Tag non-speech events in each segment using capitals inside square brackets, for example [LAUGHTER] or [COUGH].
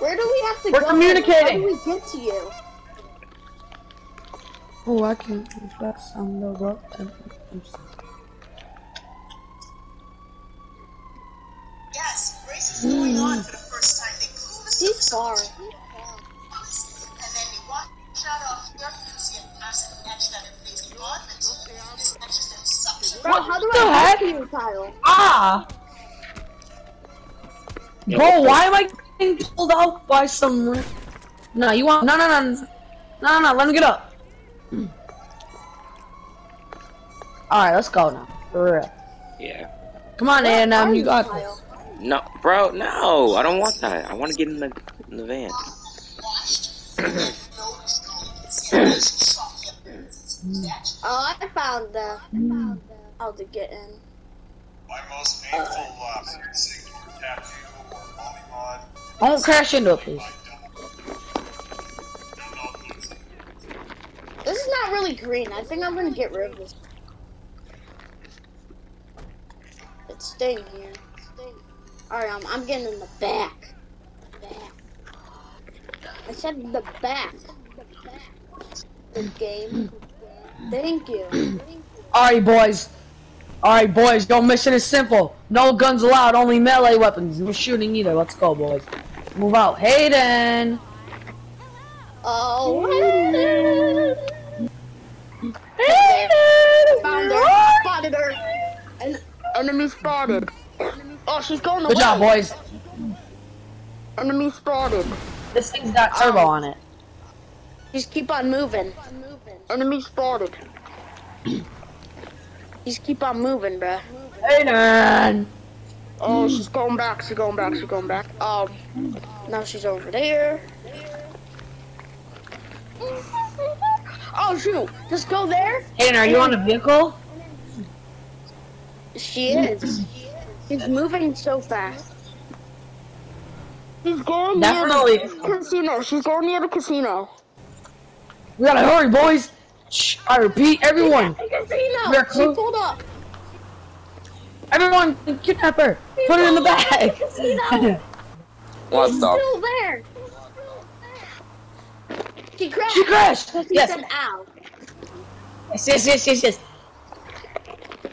Where do we have to We're go? communicating. How do we get to you? Oh, I can press on the rope. and- Yes, race is going on for the first time. They close the He's far. and then you watch out of here, you see a massive edge that it facing on this edge is then suction. Bro, how do the I heck? you, Kyle? Ah! Bro, why am I getting pulled out by some... No, you want... No, no, no. No, no, no, let me get up. Alright, let's go now. For real. Yeah. Come on, Where and um, you got this. No, bro, no, I don't want that. I want to get in the in the van. [CLEARS THROAT] Oh, I found the. I found. How to get in. My most painful uh, signature tattoo or Pokemon. Don't crash into it, please. This is not really green. I think I'm gonna get rid of this. It's staying here. Alright, I'm, I'm getting in the back. Back. I said the back. The game. Thank you. Alright, boys. Alright, boys. Your mission is simple. No guns allowed. Only melee weapons. No shooting either. Let's go, boys. Move out. Hayden. Oh, Hayden. found her. Spotted her. En- enemy spotted. Oh, she's going away. Good job, boys. Enemy spotted. This thing's got turbo on it. Just keep on moving. Enemy spotted. Just keep on moving, bruh. Hayden. Oh, she's going back. She's going back. She's going back. Um, now she's over there. Oh shoot! Just go there. Hayden, are you on a vehicle? She is. She's moving so fast. She's going Definitely. near the casino. She's going near the casino. We gotta hurry, boys. Shh, I repeat, everyone. Casino. We're She pulled up. Everyone, kidnap her. Put her in the bag. [LAUGHS] Casino. [LAUGHS] What She's the? still there. She crashed. she crashed. She Yes. said, "Ow." Yes, yes, yes, yes, yes.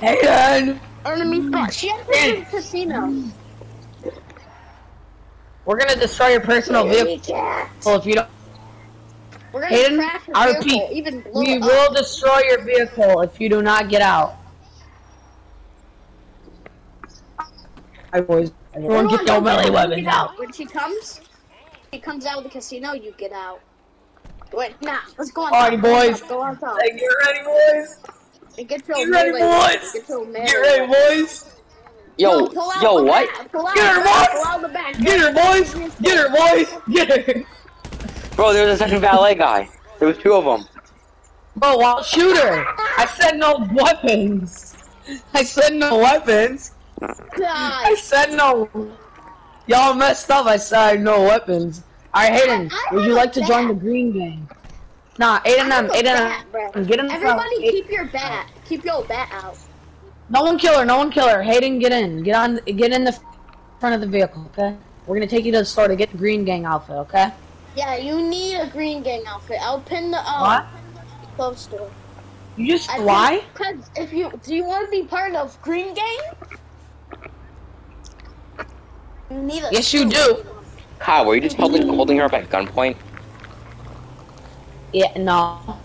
Hayden. Enemy spot. She entered the casino. We're gonna destroy your personal vehicle if you don't. We're gonna Hayden, crash her I vehicle, repeat, even We it will destroy your vehicle if you do not get out. Alright, boys. Everyone Come get your oh, melee get weapons out. When she comes, she comes out of the casino, you get out. Wait, nah, let's go on Alrighty, top, boys. Go on top. Hey, get ready, boys. And get your Get ready, melee weapon, boys. Get your melee Get ready, boys. Yo, pull out yo, the what? Pull out Get her, the boys. Pull out the back. Get her, boys. Get her, boys. Get her. Bro, there was a second valet guy. There was two of them. Bro, I'll shoot her. I said no weapons. I said no weapons. I said no. Y'all messed up. I said no weapons. Alright, Hayden, I- I would you like to join the green gang? Nah, eight and I them, eight and bat, them. bro. Get in the front. Everybody Eight- keep your bat. Keep your bat out. No one kill her. No one kill her. Hayden, get in. Get on. Get in the front of the vehicle. Okay. We're gonna take you to the store to get the green gang outfit. Okay. Yeah, you need a green gang outfit. I'll pin the um, What? clothes store. You just I lie? Cause if you do you want to be part of Green Gang? You need a Yes, you do. Kyle, were you just holding holding her up at gunpoint? Yeah. No.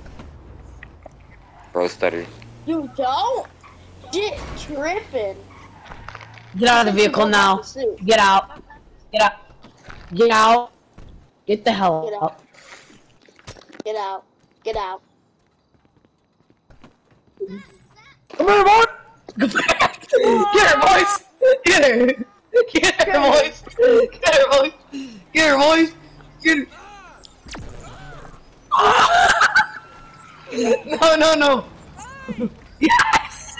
Bro stuttered. You don't? Get tripping. Get out of the vehicle now. Get out. Get out. Get out. Get the hell Get out. out. Get out. Get out. Come here, boy. Get her, boys. Get her. Get her, boys. Get her, boys. Get her, boys. Get her. [LAUGHS] No, no, no. Yes.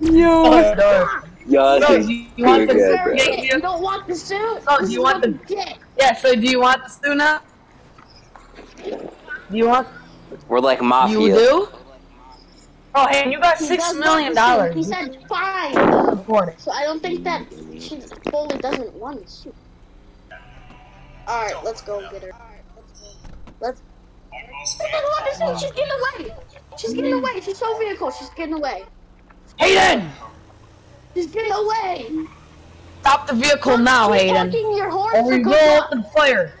Yo. Oh, no. Yo, No, this do you want the good, sir- Yeah, You don't want the suit? Oh, do you want the- you get. Yeah. So, do you want the stew now? Do you want? We're like mafia. You do? Oh, hey, you got He six does million want the suit. dollars. He said fine. Afford. So I don't think that she fully doesn't want to suit. Alright, let's go get her. Let's. Look at this She's getting away. She's getting away. She's so vehicle. She's getting away. Hayden, She's getting away. stop the vehicle now, She's Hayden. honking your horn Or we good will open fire.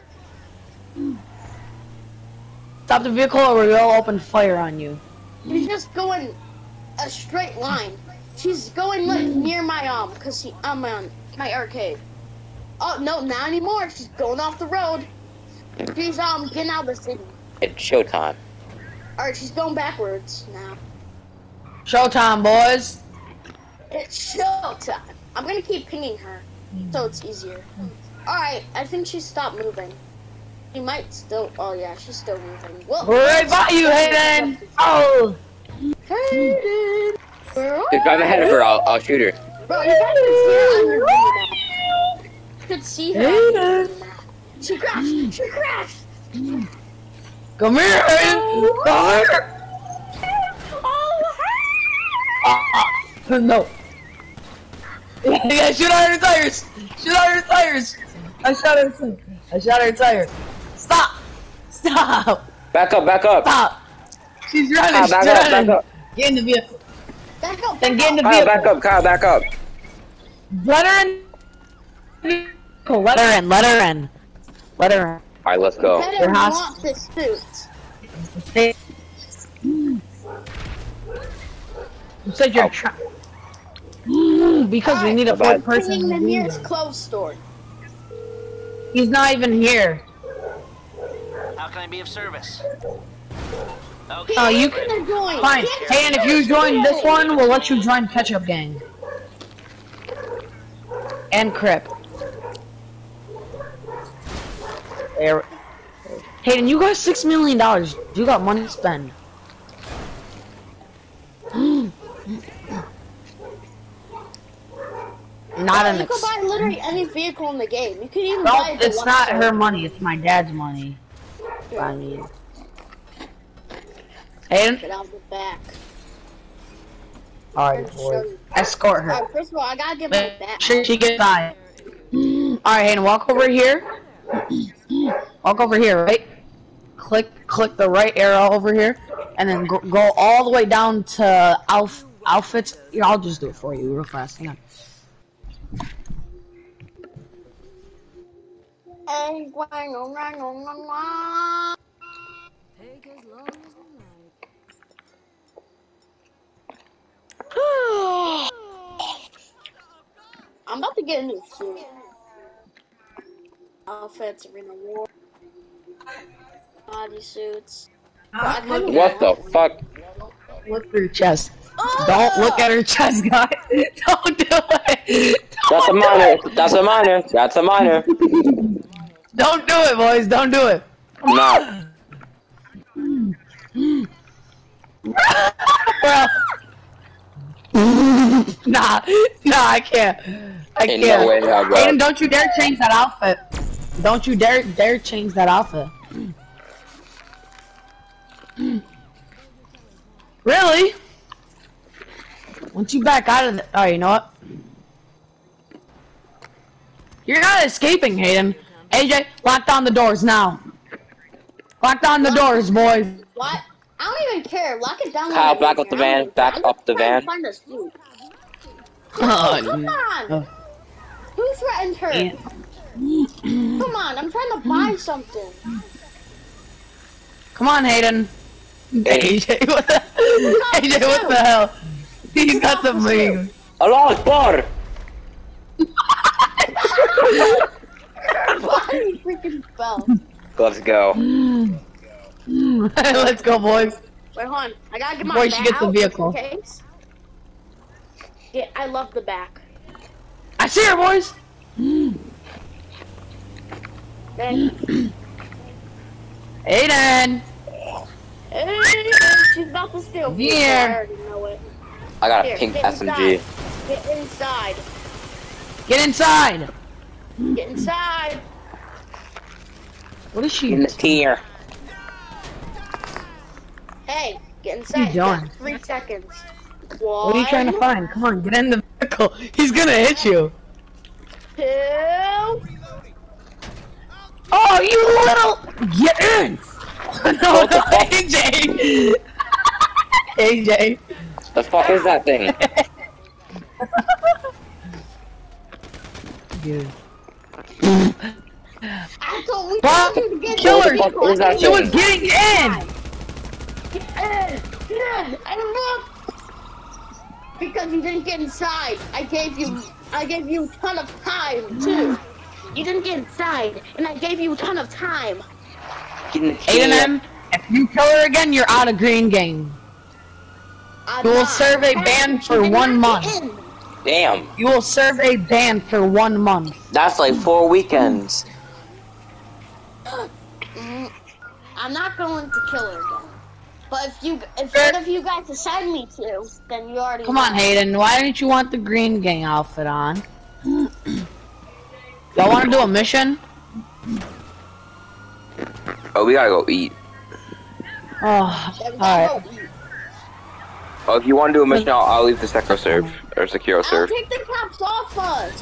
Stop the vehicle, or we will open fire on you. She's just going a straight line. She's going like near my um, cause he, I'm on my arcade. Oh no, not anymore. She's going off the road. She's um getting out of the city. It's showtime. Alright, she's going backwards now. Showtime, boys. It's showtime. I'm gonna keep pinging her, so it's easier. Alright, I think she stopped moving. She might still. Oh yeah, she's still moving. Well, We're right by you, Hayden. Oh, Hayden. Where are If I'm ahead of her, I'll, I'll shoot her. Bro, you guys can see her on your video now. You could see her. Hayden. She crashed. She crashed. come here, Hayden. Oh, come here. Oh, ah, no. Yeah, shoot out her tires. Shoot out her tires. I shot her tire. I shot her tire. Stop. Stop. Back up, back up. Stop. She's running. Kyle, She's back up, back up. Get in the vehicle. Back up. Then get in the Kyle, vehicle. back up, Kyle, back up. Let her in. Let her in. Let her in. Let her in. Alright, let's go. Better Your house- want this suit. They- You said you're Oh. trying. Mm, because we need a fourth person. Pinging the nearest clothes store. He's not even here. How can I be of service? Okay. Oh, you can what. Fine. Get Hey, and if you join this one, we'll let you join Ketchup Gang. And Crip. There. Hayden, you got six million dollars. You got money to spend. [GASPS] Not Bro, an you ex- could buy literally any vehicle in the game. You could even No, buy the it's not her money. It's my dad's money. I mean, Hayden. Get out the back. All right, boy. Escort her. Alright, first of all, I gotta get my Make back. sure she gets by. Alright, Hayden, walk over here. [CLEARS THROAT] Walk over here, right? Click click the right arrow over here. And then go, go all the way down to outf outfits. Here, I'll just do it for you real fast. Hang on. And. [SIGHS] I'm about to get a new suit. Outfits, arena war, body suits. I What the fuck? Look through her chest. Oh! Don't look at her chest, guys. [LAUGHS] Don't do it. That's a minor. That's a minor. That's a minor. [LAUGHS] Don't do it, boys. Don't do it. No. Bro. [LAUGHS] nah, nah, I can't. I Ain't can't. no way, bro. Aiden, don't you dare change that outfit. Don't you dare dare change that outfit. Really? Once you back out of the, oh, you know what? You're not escaping, Hayden. AJ, lock down the doors now. Lock down the doors, boys. What? I don't even care. Lock it down. Kyle, when back up the there. van, I'm back up the van. Find a suit. Oh, Come on. Who threatened her? Come on, I'm trying to buy something. Come on, Hayden. Hey. AJ, what the, AJ, what the hell? He's got the move. Allah Akbar. [LAUGHS] Why you freaking fell? Let's go. [LAUGHS] Let's go, boys. Wait, hold on. I gotta get my Before back she gets the vehicle. just case. Yeah, I love the back. I see her, boys. Then, [CLEARS THROAT] Hayden. hey, she's about to steal. vehicle, Here. I know it. I got a Here, pink get SMG. inside. Get inside. Get inside. Get inside. What is she? In the tier. Hey, Get inside. you doing? Three seconds. What are you trying to find? Come on, get in the vehicle. He's gonna hit you. Two. Oh, you little! Get in! [LAUGHS] no, What the no, fuck? AJ! AJ. [LAUGHS] The fuck is that thing? [LAUGHS] Dude. I thought we Fuck! told you to get Killer! in What the fuck is that You were getting in! And look! Because you didn't get inside. I gave you I gave you a ton of time too. You didn't get inside, and I gave you a ton of time. Get in the A&M, if you kill her again, you're out of green game. I'm You will not. serve a ban for one month. in. Damn, You will serve a ban for one month. that's like four weekends. Mm, I'm not going to kill her again. But if you if one of you guys decide me to, then you already Come on. Hayden. Why didn't you want the green gang outfit on? [CLEARS THROAT] Y'all want to do a mission? Oh, we gotta go eat. Oh, Then we alright. gotta go eat. Oh, if you want to do a mission, I'll, I'll leave the secure serve or secure I'll serve. take the caps off us.